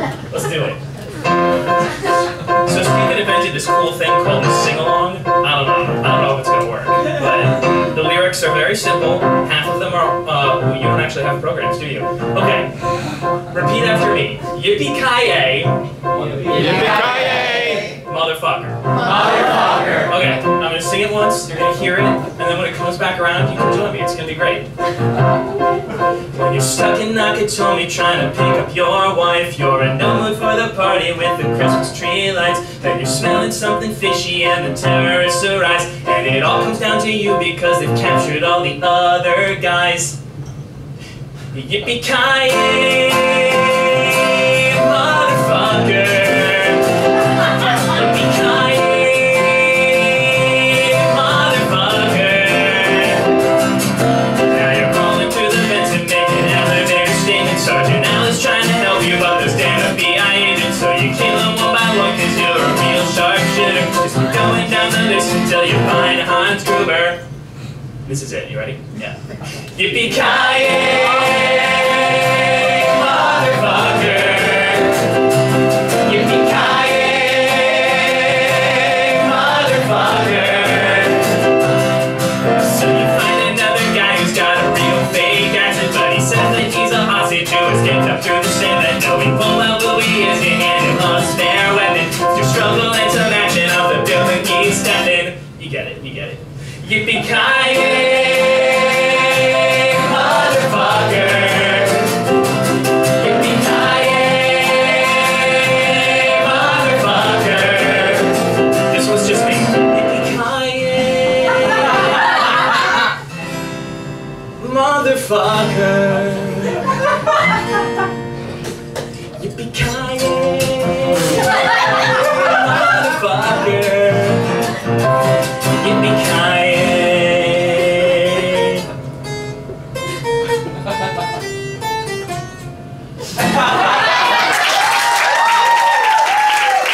Let's do it. So Steve invented this cool thing called a sing-along. I don't know. I don't know if it's gonna work. But the lyrics are very simple. Half of them are, uh, you don't actually have programs, do you? Okay. Repeat after me. Yippee-ki-yay, Yippee-ki-yay! motherfucker. Motherfucker. Okay, I'm gonna sing it once, you're gonna hear it, and then when it comes back around, you can join me. It's gonna be great. You're stuck trying to pick up your wife, you're in no mood for the party with the Christmas tree lights, and you're smelling something fishy and the terrorists arise, and it all comes down to you because they've captured all the other guys. Yippee-ki-yay, motherfucker. Down the list until you find Hans Gruber. This is it, you ready? Yeah. Yippee-ki-yay, Yippee-ki-yay, motherfucker. Motherfucker. This was just me. Motherfucker. 스파!